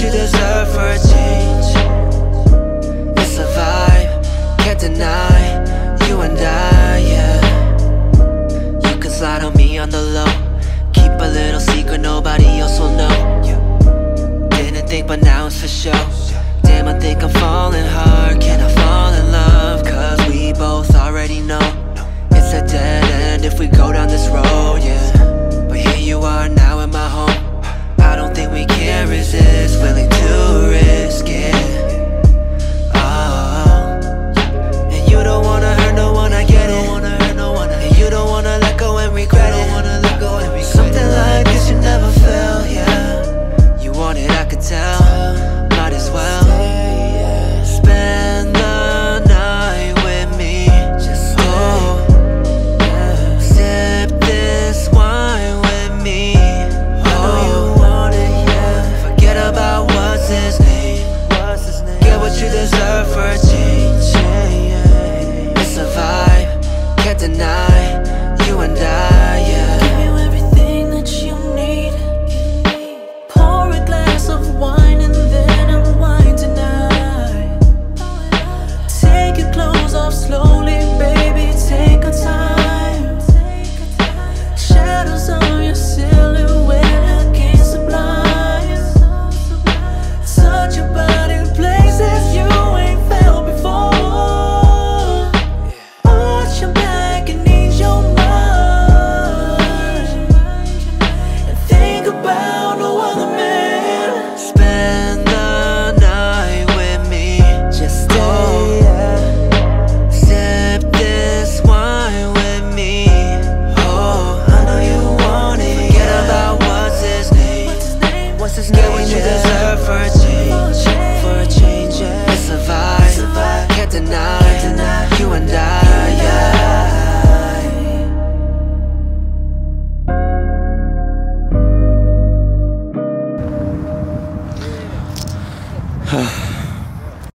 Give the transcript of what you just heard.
you deserve for a change. It's a vibe, can't deny You and I, yeah. You can slide on me on the low. Keep a little secret, nobody else will know. Didn't think but now it's for sure Damn, I think I'm falling hard. Can I fall in love? what you deserve for a goodbye. 하...